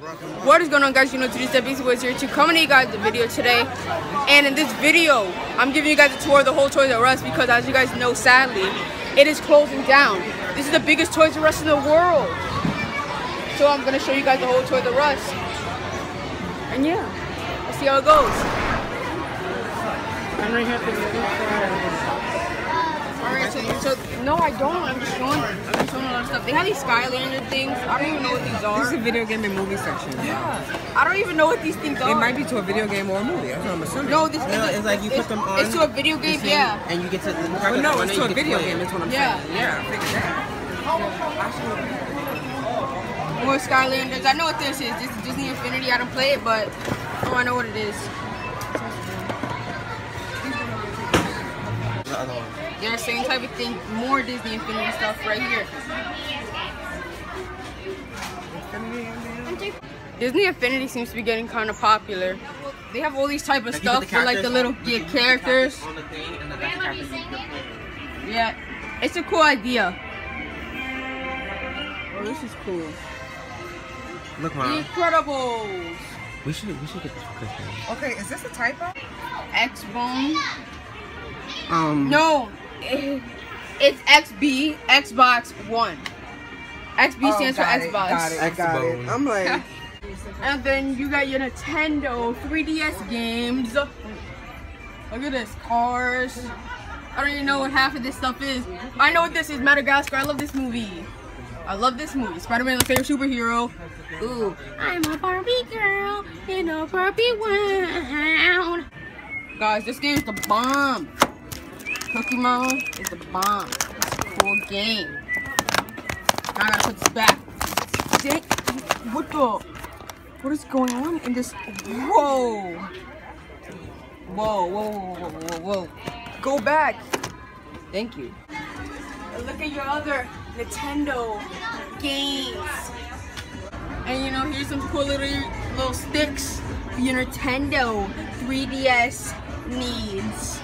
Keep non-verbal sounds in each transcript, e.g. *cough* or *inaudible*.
What is going on guys, you know today's the Beastly Boy here to come to you guys the video today. And in this video, I'm giving you guys a tour of the whole Toys R Us because as you guys know, sadly, it is closing down. This is the biggest Toys R Us in the world. So I'm gonna show you guys the whole Toys R Us. And yeah, let's see how it goes. I'm right here at the Alright, so, so no, I don't. I'm just showing. I'm just showing a lot of stuff. They have these Skylander things. I don't even know what these are. This is are. a video game and movie section. Yeah, I don't even know what these things are. It might be to a video game or a movie. That's what I'm assuming. No, this No, is it's like you put them on. It's to a video game. scene, Yeah. And you get to. Well, no, it's to a video game. That's what I'm Yeah. saying. Yeah, I figured that. More Skylanders. I know what this is. This is Disney Infinity. I don't play it, but oh, I know what it is. Other one. Yeah, same type of thing. More Disney Infinity stuff right here. Disney Infinity seems to be getting kind of popular. They have all these type of Like, stuff the for like the little on- yeah, you put the characters. the thing, and then that's the characters you can play. Yeah, it's a cool idea. Oh, this is cool. Look, The mom. Incredibles. We should we should get this for Christmas. Okay, is this a typo? X Bone. Um. No, it's XB, Xbox One. XB oh, stands for Oh, it, Xbox. Got it, got it. I'm like, *laughs* And then you got your Nintendo 3DS games. Look at this, Cars. I don't even know what half of this stuff is. I know what this is, Madagascar. I love this movie. I love this movie. Spider-Man, my favorite superhero. Ooh, I'm a Barbie girl in a Barbie world. Guys, this game is the bomb. Cookie Mode is the bomb. It's a cool game. Now I gotta put this back. Dang, what the? What is going on in this? Whoa! Whoa, whoa, whoa, whoa, whoa. Go back. Thank you. Look at your other Nintendo games. And you know, here's some cool little, little sticks your Nintendo 3DS needs.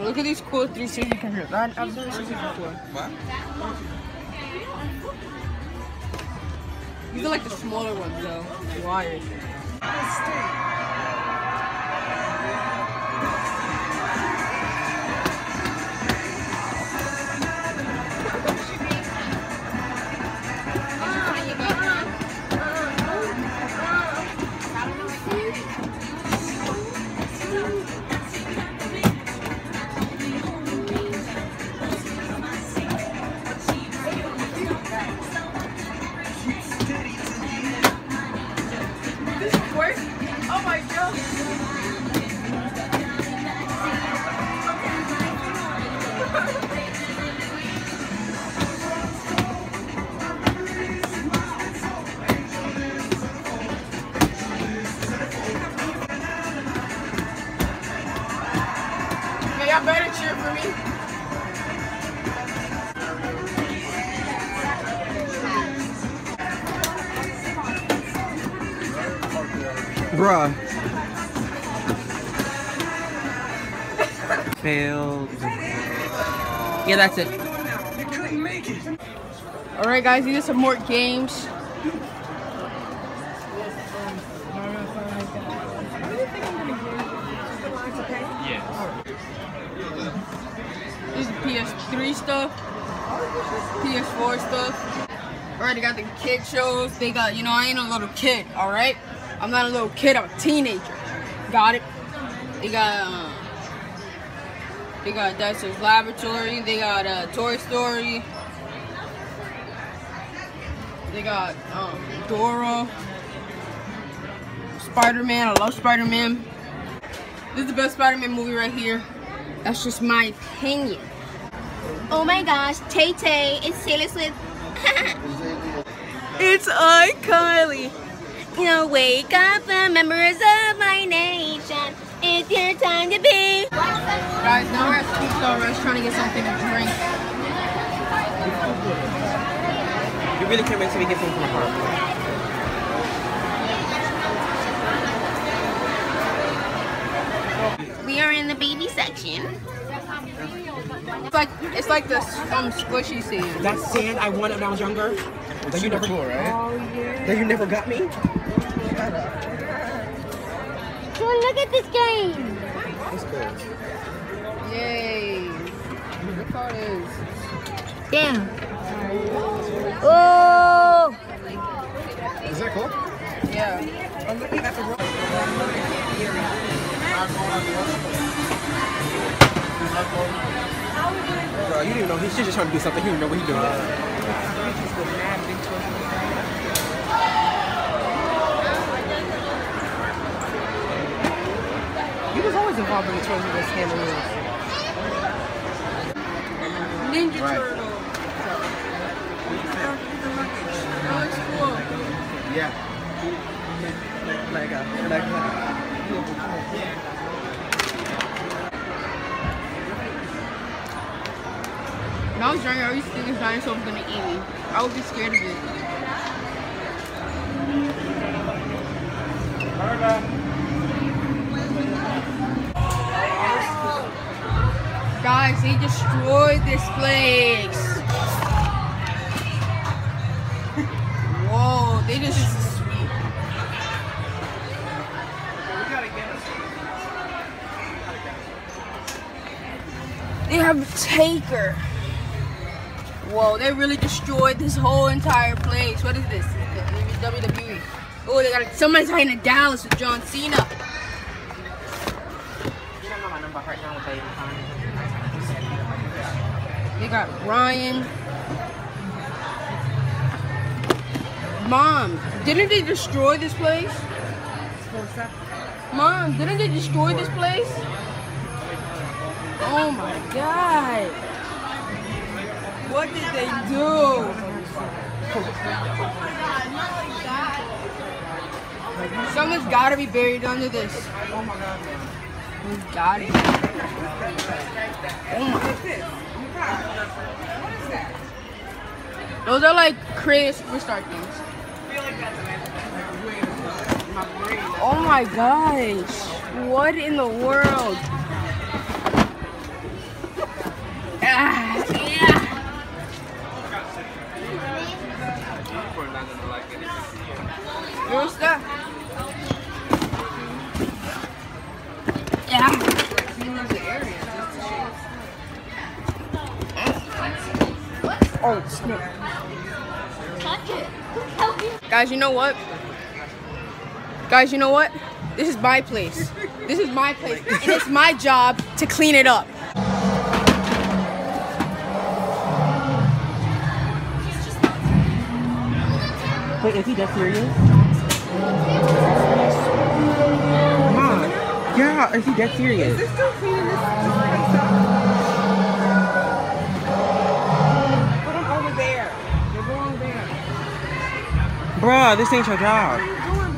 Look at these cool 360 controllers. I- I've never seen these before. What? These are like the smaller ones though. The Failed. Yeah, that's it. Alright guys, these are some more games. This is PS3 stuff, PS4 stuff. Alright, they got the kid shows. They got, you know, I ain't a little kid, alright? I'm not a little kid, I'm a teenager. Got it? They got, uh, they got Dexter's Laboratory. They got uh, Toy Story. They got um, Dora, Spider-Man. I love Spider-Man. This is the best Spider-Man movie right here. That's just my opinion. Oh my gosh, Tay Tay, it's Taylor Swift. *laughs* It's I, Kylie. You know, wake up the members of my nation. It's your time to be. Guys, now we're at Scoop Star Rush trying to get something to drink. You really can't wait till we get something from the park. We are in the baby section. It's like it's like the um squishy sand. That sand I wanted when I was younger. That you never, cool, right? Oh yeah. that you never got me. So look at this game. That's cool. Yay. Look how it is. Damn. Oh. Is that cool? Yeah. I'm looking at the road. Bro, you didn't know. He's just trying to do something. He didn't know what he's doing. Uh, He was always involved in the Toys R Us Halloween. Ninja Right. Turtle. Cool. Yeah. Like, uh, like, uh, When I was younger, I used to think this dinosaur was gonna eat me. I would be scared of it. Guys, they destroyed this place. Whoa, they just. They have a Taker. Whoa, they really destroyed this whole entire place. What is this? WWE. Oh, they got somebody's hiding in Dallas with John Cena. My number right now, which I even. They got Ryan. Mom, didn't they destroy this place? Mom, didn't they destroy this place? Oh my god. What did they do? Someone's gotta be buried under this. There's Oh my. Those are like creative superstar things. Oh my gosh. What in the world? Guys, you know what? Guys, you know what? This is my place. This is my place. And it's my job to clean it up. Wait, is he that serious? Mom, yeah, is he that serious? Bruh, this ain't your job.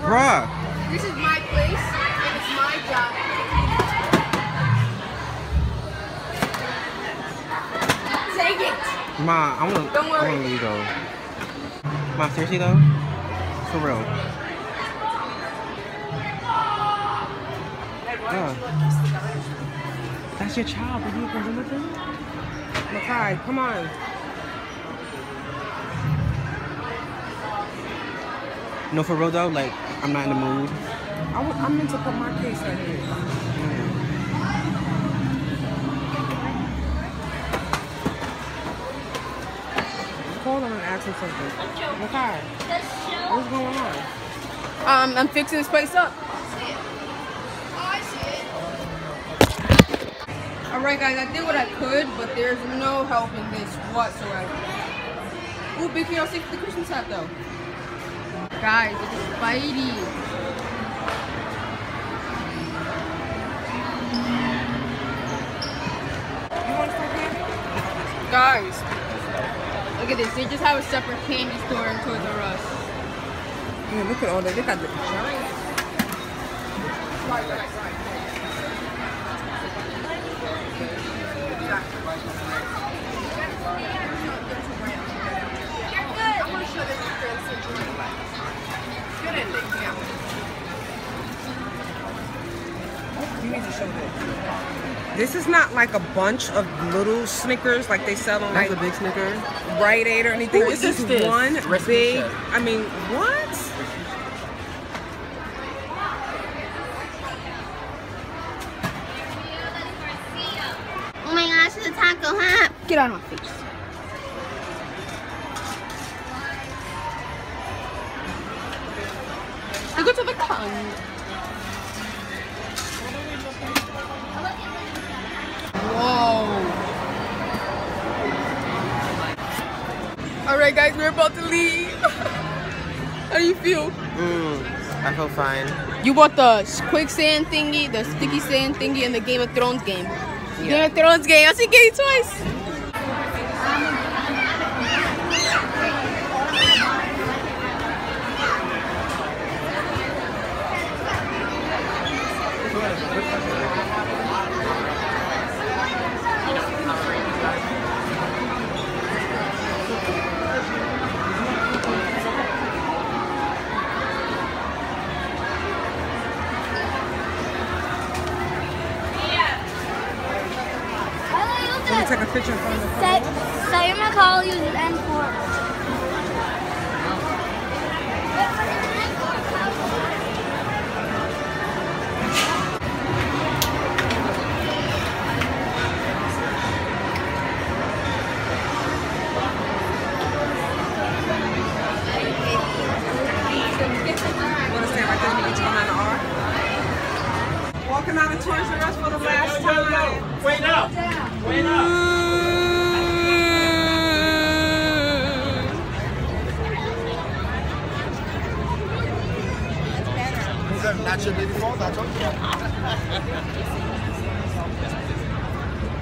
Bruh. This is my place, and it's my job. Take it. Ma, I wanna, Don't worry. I wanna leave though. Ma, seriously though? For real. Bruh. That's your child, but you can do nothing? Mekhi, come on. No, for real though, like, I'm not in the mood. I, w- I meant to put my case right here. Call them and ask them something. Mekhi, what's going on? Um, I'm fixing this place up. Alright guys, I did what I could, but there's no help in this whatsoever. Ooh, Big Hero 6 the Christmas hat though. Guys, it's Spidey. You want to start here? Guys, look at this. They just have a separate candy store in Toys R Us. Yeah, look at all that. They got the giant. You need to This is not like a bunch of little Snickers like they sell on like That's a big Snicker. Rite Aid or anything. Who this is this? one Recipe big. I mean, what? Oh my gosh, the taco hat. Get out of my face. Alright guys, we're about to leave. *laughs* How do you feel? Mm, I feel fine. You bought the quicksand thingy, the sticky sand thingy, and the Game of Thrones game. Game of Thrones game. I see game twice. Let me take a picture in front of the Say, say my call use N four. Want to say like this? Get you R. Walking out of Toys R Us for the last time. Wait up! Wait up! Not your baby fault, I told you.